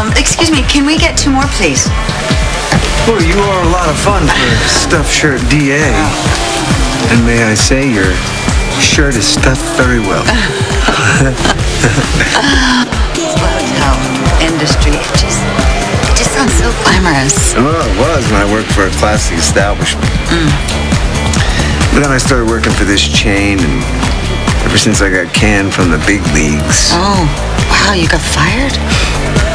Um, excuse me, can we get two more, please? Well, you are a lot of fun for a stuffed shirt DA. And may I say, your shirt is stuffed very well. Hotel industry. It just, it just sounds so glamorous. Well, it was when I worked for a classy establishment. But then I started working for this chain, and ever since I got canned from the big leagues, Oh, wow, you got fired?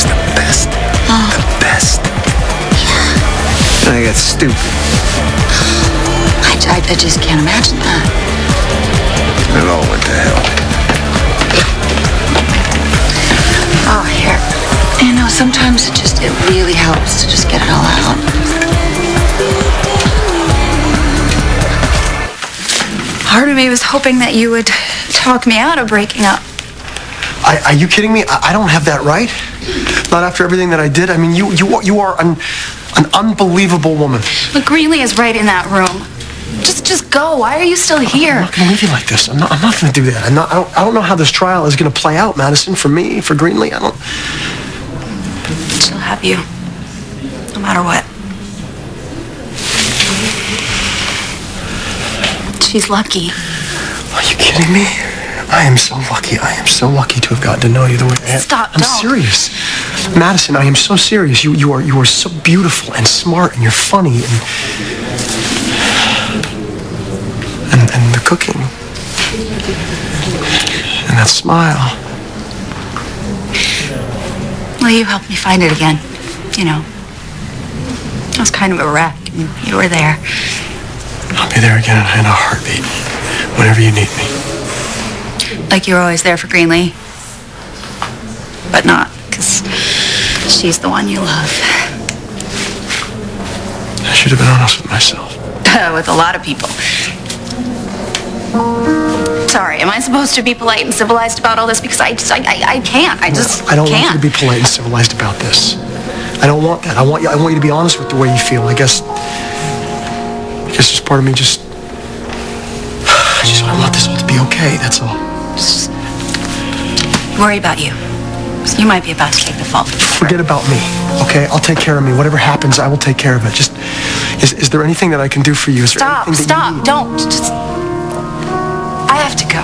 I was the best. Oh. The best. And I got stupid. I, I, I just can't imagine that. It all went to hell. Oh, here. You know, sometimes it just, it really helps to just get it all out. Part of me was hoping that you would talk me out of breaking up. I, are you kidding me? I, I don't have that right. Not after everything that I did. I mean, you you are- you are an an unbelievable woman. But Greenlee is right in that room. Just, just go. Why are you still here? I'm not gonna leave you like this. I'm not. I'm not gonna do that. I'm not. I don't. I don't know how this trial is gonna play out, Madison. For me, for Greenlee, I don't. She'll have you, no matter what. She's lucky. Are you kidding me? I am so lucky. I am so lucky to have gotten to know you the way I am. Stop, I'm don't. serious, Madison. I am so serious. You you are you are so beautiful and smart and you're funny and and and the cooking and that smile. Well, you helped me find it again. You know, I was kind of a wreck. and You were there. I'll be there again in a heartbeat. Whenever you need me. Like you were always there for Greenlee. But not, because she's the one you love. I should have been honest with myself. with a lot of people. Sorry, am I supposed to be polite and civilized about all this? Because I just, I, I, I can't. I just I don't want can't. you to be polite and civilized about this. I don't want that. I want you. I want you to be honest with the way you feel. I guess. I guess just part of me just. I just I want this all to be okay. That's all. Just worry about you. You might be about to take the fall. Forget about me. Okay, I'll take care of me. Whatever happens, I will take care of it. Just. Is, is there anything that I can do for you? Is there Stop, you stop, need? don't. Just. I have to go.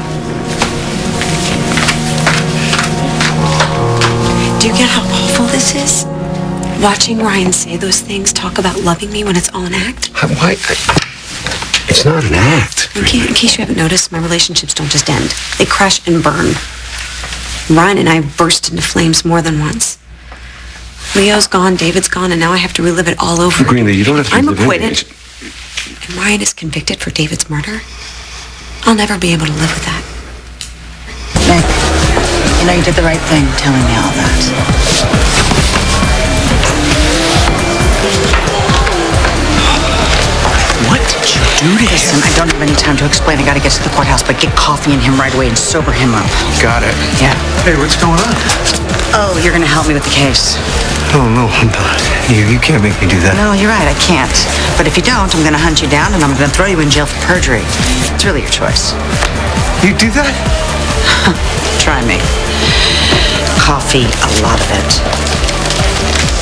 Do you get how awful this is? Watching Ryan say those things, talk about loving me when it's all an act? Why? I- It's not an act. In case, in case you haven't noticed, my relationships don't just end. They crash and burn. Ryan and I burst into flames more than once. Leo's gone, David's gone, and now I have to relive it all over. Greenlee, you don't have to I'm relive acquitted. it. And Ryan is convicted for David's murder. I'll never be able to live with that. Nick, you know you did the right thing telling me all that. Do to Listen, I don't have any time to explain. I gotta get to the courthouse, but get coffee in him right away and sober him up. Got it. Yeah. Hey, what's going on? Oh, you're gonna help me with the case. Oh, no, I'm not. You, you can't make me do that. No, you're right, I can't. But if you don't, I'm gonna hunt you down and I'm gonna throw you in jail for perjury. It's really your choice. You do that? Try me. Coffee, a lot of it.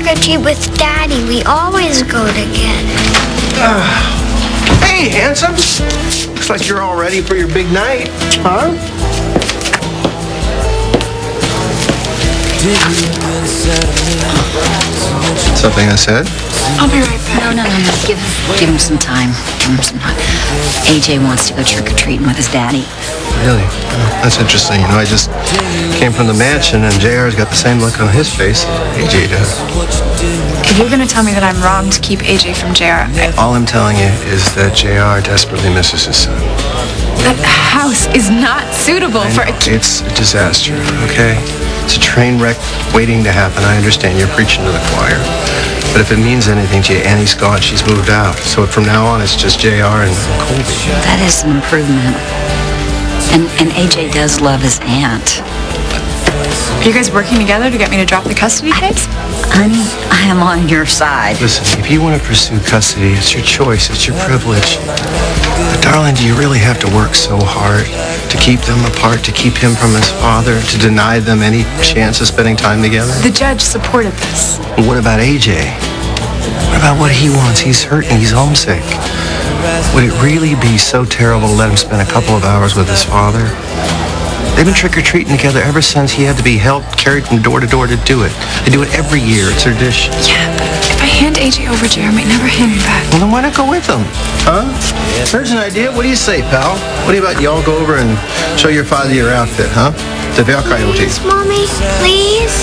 Trick or treat with Daddy. We always go together. Hey, handsome. Looks like you're all ready for your big night, huh? Something I said? I'll be right back. No, no, no, no. Give, give him some time. Give him some time. AJ wants to go trick or treating with his daddy. Really? Oh, that's interesting. You know, I just came from the mansion and JR's got the same look on his face AJ does. If you're gonna tell me that I'm wrong to keep AJ from JR, I- All I'm telling you is that JR desperately misses his son. that house is not suitable I for a kid. It's a disaster, okay? It's a train wreck waiting to happen. I understand you're preaching to the choir. But if it means anything to you, Annie's gone. She's moved out. So from now on, it's just JR and Colby. That is an improvement. And, and AJ does love his aunt. Are you guys working together to get me to drop the custody case? Honey, I am on your side. Listen, if you want to pursue custody, it's your choice. It's your privilege. But darling, do you really have to work so hard to keep them apart, to keep him from his father, to deny them any chance of spending time together? The judge supported this. What about AJ? What about what he wants? He's hurting. He's homesick. Would it really be so terrible to let him spend a couple of hours with his father? They've been trick-or-treating together ever since he had to be helped, carried from door to door to do it. They do it every year. It's their dish. Yeah, but if I hand AJ over, Jeremy never hand me back. Well, then why not go with them? Huh? There's an idea. What do you say, pal? What do you about y'all go over and show your father your outfit, huh? The Veil Coyote. Please, Mommy, please.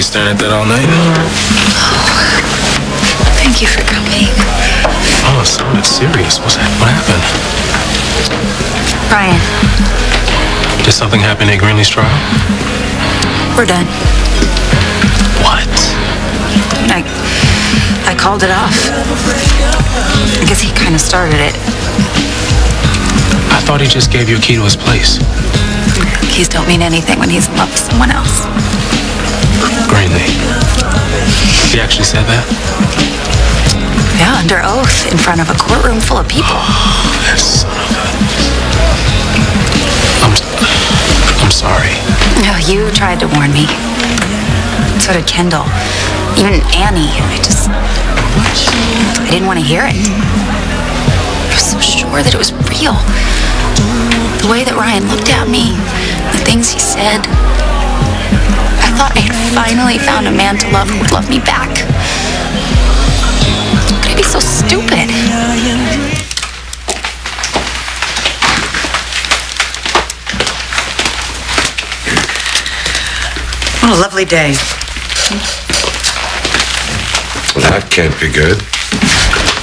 Be staring at that all night? Oh, Thank you for coming. Oh, it sounded serious. What's that? What happened? Ryan, Did something happen at Greenlee's trial? we're done. What? I, I called it off. I guess he kind of started it. I thought he just gave you a key to his place. Keys don't mean anything when he's in love with someone else. Greenlee. He actually said that? Yeah, under oath, in front of a courtroom full of people. Oh, that son of a... I'm, I'm sorry. No, you tried to warn me. So did Kendall. Even Annie. I just. I didn't want to hear it. I was so sure that it was real. The way that Ryan looked at me, the things he said. I thought I had finally found a man to love who would love me back. Could I be so stupid? What a lovely day. That can't be good.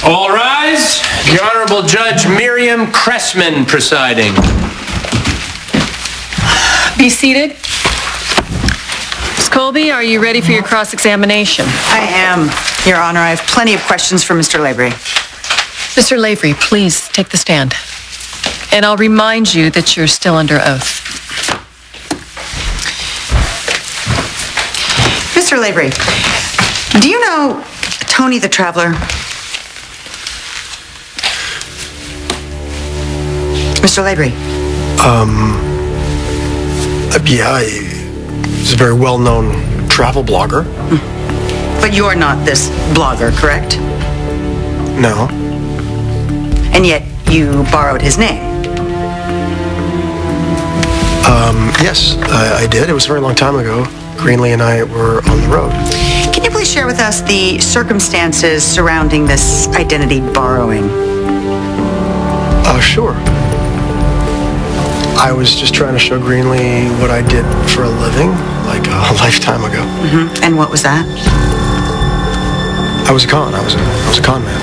All rise. The Honorable Judge Miriam Cressman presiding. Be seated. Ms. Colby, are you ready for your cross-examination? I am, Your Honor. I have plenty of questions for Mr. Lavery. Mr. Lavery, please take the stand. And I'll remind you that you're still under oath. Mr. Lavery, do you know Tony the Traveler? Mr. Lavery, Um, uh, yeah, he's a very well-known travel blogger. but you're not this blogger, correct? No. And yet you borrowed his name. Um, yes, I, I did. It was a very long time ago. Greenlee and I were on the road. Can you please share with us the circumstances surrounding this identity borrowing? Uh, sure. I was just trying to show Greenlee what I did for a living, like a lifetime ago. hmm And what was that? I was a con. I was a, I was a con man.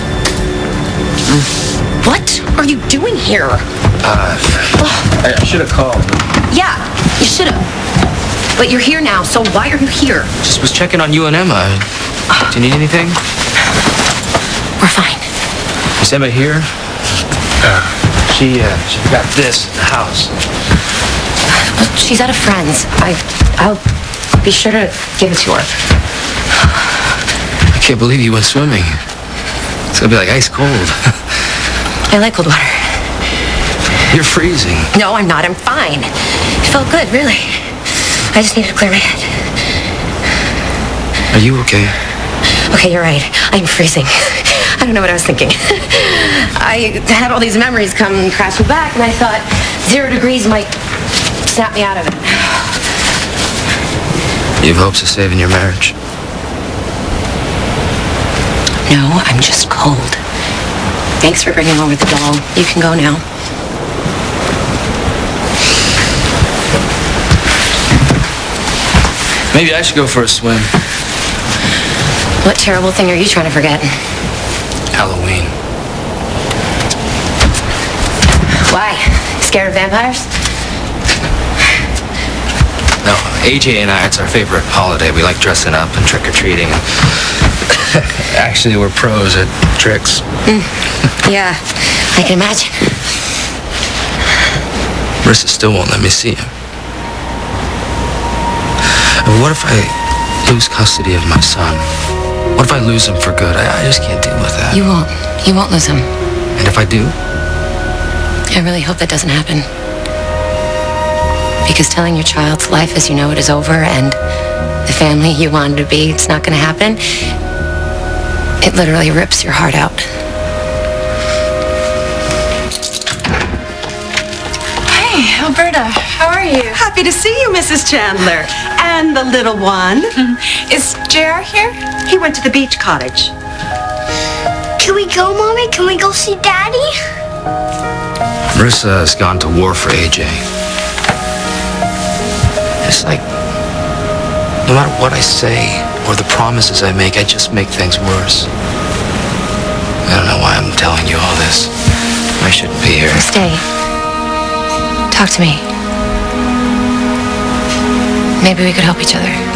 What are you doing here? Uh, I, I should have called. Yeah, you should have. But you're here now, so why are you here? Just was checking on you and Emma. Do you need anything? We're fine. Is Emma here? Uh, she, uh, she got this in the house. She's out of friends. I, I'll be sure to give it to her. I can't believe you went swimming. It's gonna be like ice cold. I like cold water. You're freezing. No, I'm not. I'm fine. It felt good, really. I just needed to clear my head. Are you okay? Okay, you're right. I'm freezing. I don't know what I was thinking. I had all these memories come crashing back, and I thought zero degrees might snap me out of it. You have hopes of saving your marriage? No, I'm just cold. Thanks for bringing over the doll. You can go now. Maybe I should go for a swim. What terrible thing are you trying to forget? Halloween. Why? Scared of vampires? No, AJ and I, it's our favorite holiday. We like dressing up and trick-or-treating. And Actually, we're pros at tricks. Mm. Yeah, I can imagine. Marissa still won't let me see him. What if I lose custody of my son? What if I lose him for good? I, I just can't deal with that. You won't. You won't lose him. And if I do? I really hope that doesn't happen. Because telling your child's life as you know it is over and the family you wanted to be, it's not going to happen, it literally rips your heart out. Hey, Alberta, how are you? Happy to see you, Mrs. Chandler. And the little one. Mm-hmm. Is JR here? He went to the beach cottage. Can we go, Mommy? Can we go see Daddy? Marissa has gone to war for AJ. It's like, no matter what I say or the promises I make, I just make things worse. I don't know why I'm telling you all this. I shouldn't be here. Stay. Talk to me. Maybe we could help each other.